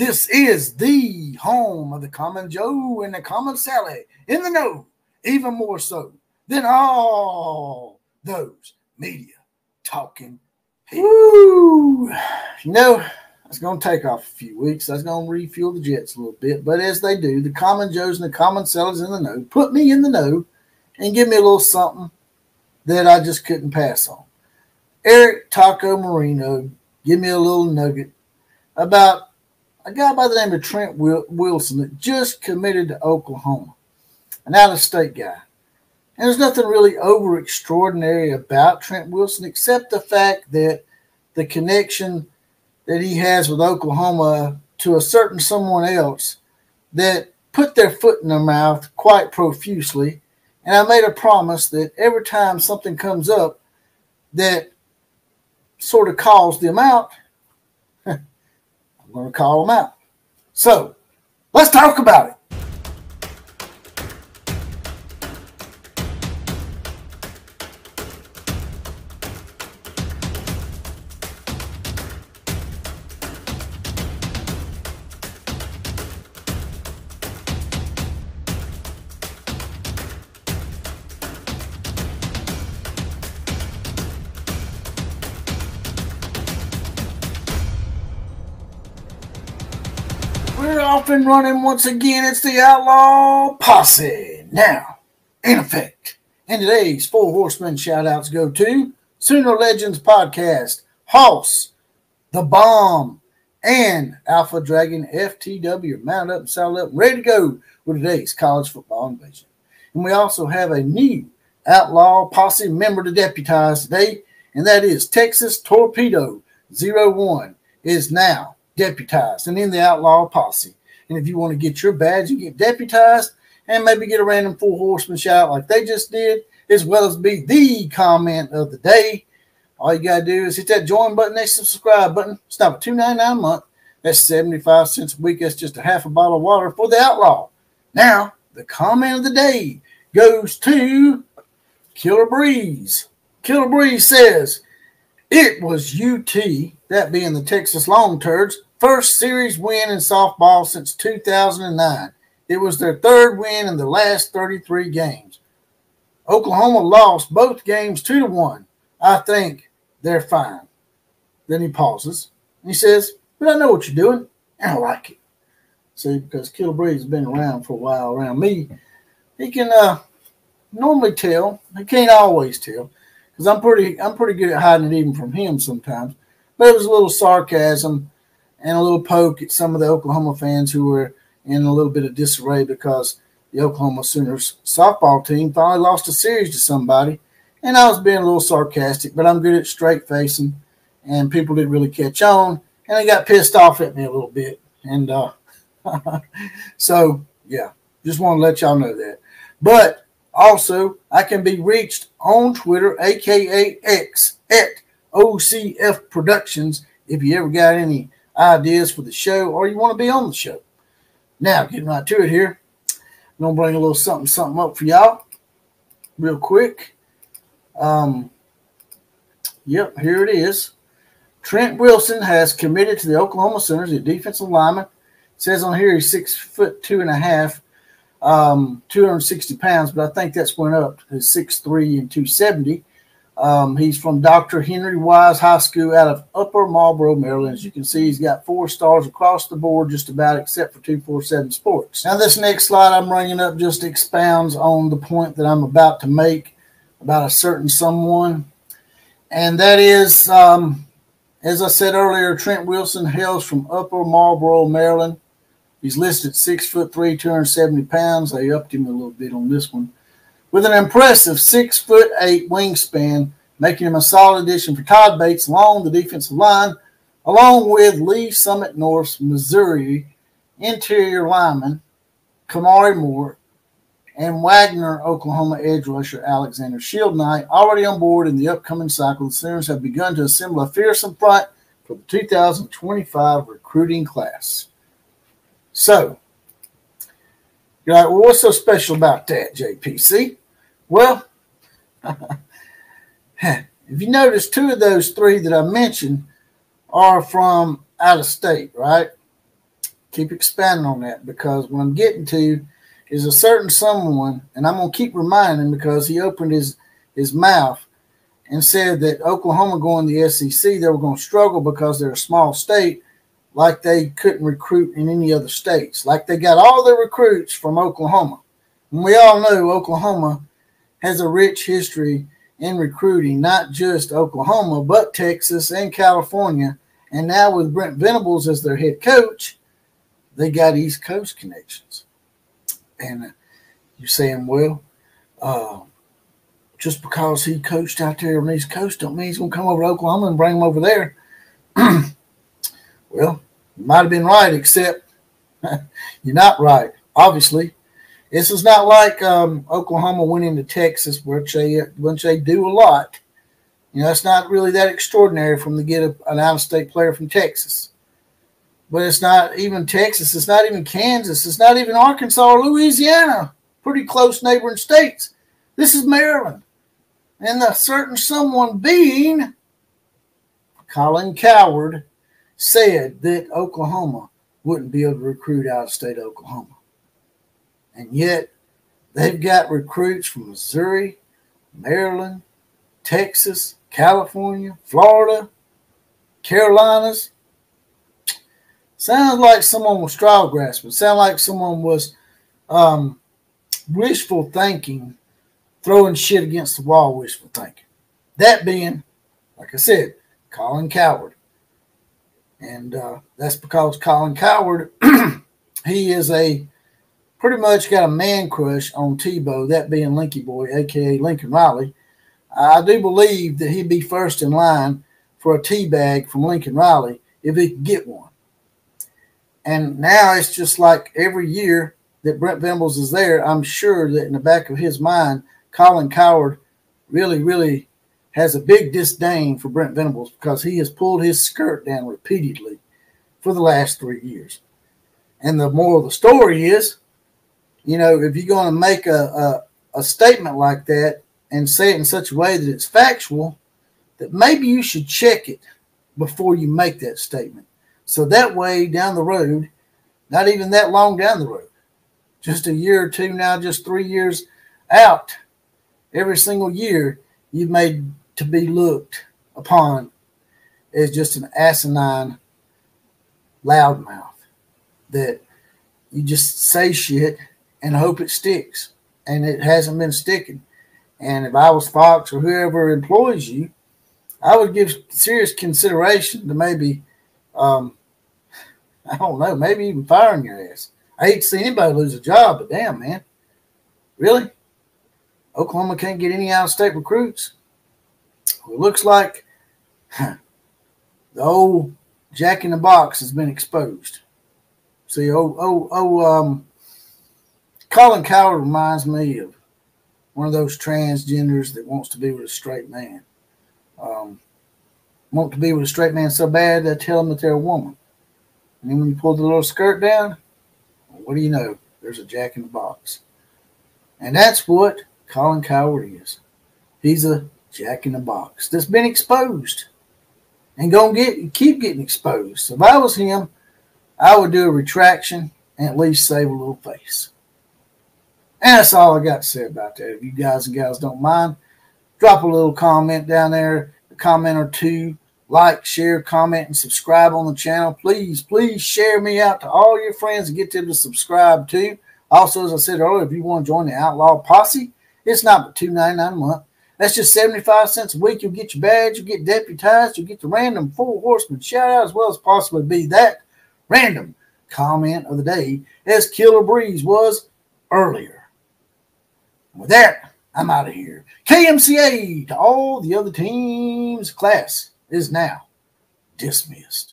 This is the home of the common Joe and the common Sally in the know, even more so than all those media talking. Woo! You know, it's going to take off a few weeks. That's going to refuel the jets a little bit. But as they do, the common Joes and the common sellers in the know put me in the know and give me a little something that I just couldn't pass on. Eric Taco Marino give me a little nugget about a guy by the name of Trent Wilson that just committed to Oklahoma, an out of state guy. And there's nothing really over extraordinary about Trent Wilson except the fact that the connection that he has with Oklahoma to a certain someone else that put their foot in their mouth quite profusely. And I made a promise that every time something comes up that sort of calls them out, going to call them out. So let's talk about it. Off and running once again. It's the Outlaw Posse. Now, in effect. And today's Four Horsemen shout outs go to Sooner Legends Podcast, Hoss, The Bomb, and Alpha Dragon FTW. Mount up, and saddle up, ready to go with today's college football invasion. And we also have a new Outlaw Posse member to deputize today, and that is Texas Torpedo 01 is now deputized and in the Outlaw Posse. And if you want to get your badge, you get deputized and maybe get a random four horseman shout like they just did, as well as be the comment of the day. All you gotta do is hit that join button the subscribe button. Stop at two ninety nine a month. That's 75 cents a week. That's just a half a bottle of water for the outlaw. Now, the comment of the day goes to Killer Breeze. Killer Breeze says, It was UT, that being the Texas Long Turds, first series win in softball since 2009. It was their third win in the last 33 games. Oklahoma lost both games 2 to 1. I think they're fine. Then he pauses. and He says, But I know what you're doing, and I like it. See, because Killer Breeze has been around for a while around me, he can uh, normally tell. He can't always tell. Because I'm pretty I'm pretty good at hiding it even from him sometimes. But it was a little sarcasm and a little poke at some of the Oklahoma fans who were in a little bit of disarray because the Oklahoma Sooners softball team finally lost a series to somebody. And I was being a little sarcastic, but I'm good at straight facing, and people didn't really catch on, and they got pissed off at me a little bit. And uh, so, yeah, just want to let y'all know that. But also, I can be reached on Twitter, aka X, at OCF Productions. If you ever got any ideas for the show or you want to be on the show. Now, getting right to it here. I'm going to bring a little something, something up for y'all real quick. Um, yep, here it is. Trent Wilson has committed to the Oklahoma Sooners, the defensive lineman. It says on here he's six foot two and a half, um, 260 pounds, but I think that's went up to 6'3 and 270. Um, he's from Dr. Henry Wise High School out of Upper Marlboro, Maryland. As you can see, he's got four stars across the board, just about except for 247 Sports. Now, this next slide I'm bringing up just expounds on the point that I'm about to make about a certain someone. And that is, um, as I said earlier, Trent Wilson hails from Upper Marlboro, Maryland. He's listed six foot three, 270 pounds. They upped him a little bit on this one with an impressive six foot eight wingspan, making him a solid addition for Todd Bates along the defensive line, along with Lee's Summit North's Missouri interior lineman Kamari Moore and Wagoner, Oklahoma edge rusher Alexander Shieldnight, already on board in the upcoming cycle. The Sooners have begun to assemble a fearsome front for the 2025 recruiting class. So, you're like, well, what's so special about that, JPC? Well, if you notice, two of those three that I mentioned are from out of state, right? keep expanding on that because what I'm getting to is a certain someone, and I'm gonna keep reminding because he opened his his mouth and said that Oklahoma going to the SEC, they were going to struggle because they're a small state, like they couldn't recruit in any other states. Like they got all their recruits from Oklahoma. And we all know Oklahoma has a rich history in recruiting, not just Oklahoma, but Texas and California. And now with Brent Venables as their head coach, they got East Coast connections. And you're saying, well, uh, just because he coached out there on the East Coast don't mean he's going to come over to Oklahoma and bring them over there. well, you might have been right, except you're not right, obviously. This is not like um, Oklahoma went into Texas, which they, which they do a lot. You know, it's not really that extraordinary from to get a, an out-of-state player from Texas. But it's not even Texas. It's not even Kansas. It's not even Arkansas or Louisiana. Pretty close neighboring states. This is Maryland. And the certain someone being Colin Cowherd said that Oklahoma wouldn't be able to recruit out of state Oklahoma. And yet they've got recruits from Missouri, Maryland, Texas, California, Florida, Carolinas. Sounds like someone was straw grasping. Sounds like someone was um, wishful thinking, throwing shit against the wall, wishful thinking. That being, like I said, Colin Cowherd. And uh, that's because Colin Cowherd, he is a pretty much got a man crush on Tebow, that being Linky Boy, aka Lincoln Riley. I do believe that he'd be first in line for a tea bag from Lincoln Riley if he could get one. And now it's just like every year that Brent Venables is there, I'm sure that in the back of his mind, Colin Cowherd really, really has a big disdain for Brent Venables because he has pulled his skirt down repeatedly for the last three years. And the moral of the story is, you know, if you're going to make a, a, a statement like that and say it in such a way that it's factual, that maybe you should check it before you make that statement. So that way down the road, not even that long down the road, just a year or two now, just three years out, every single year, you've made to be looked upon as just an asinine loudmouth that you just say shit and hope it sticks. And it hasn't been sticking. And if I was Fox or whoever employs you, I would give serious consideration to maybe, um, I don't know, maybe even firing your ass. I hate to see anybody lose a job, but damn, man. Really? Oklahoma can't get any out of state recruits. It looks like the old jack in the box has been exposed. See, oh, oh, oh, um, Colin Cowherd reminds me of one of those transgenders that wants to be with a straight man. Um, want to be with a straight man so bad they tell them that they're a woman. And then when you pull the little skirt down, what do you know? There's a jack in the box. And that's what Colin Cowherd is. He's a jack in the box that's been exposed and gonna get keep getting exposed. If I was him, I would do a retraction and at least save a little face. And that's all I got to say about that. If you guys and gals don't mind, drop a little comment down there, a comment or two. Like, share, comment, and subscribe on the channel. Please, please share me out to all your friends and get them to subscribe too. Also, as I said earlier, if you want to join the Outlaw Posse, it's not but two ninety nine a month. That's just 75 cents a week. You'll get your badge, you'll get deputized, you'll get the random four horseman shout out, as well as possibly be that random comment of the day, as Killer Breeze was earlier. With that, I'm out of here. KMCA to all the other teams. Class is now dismissed.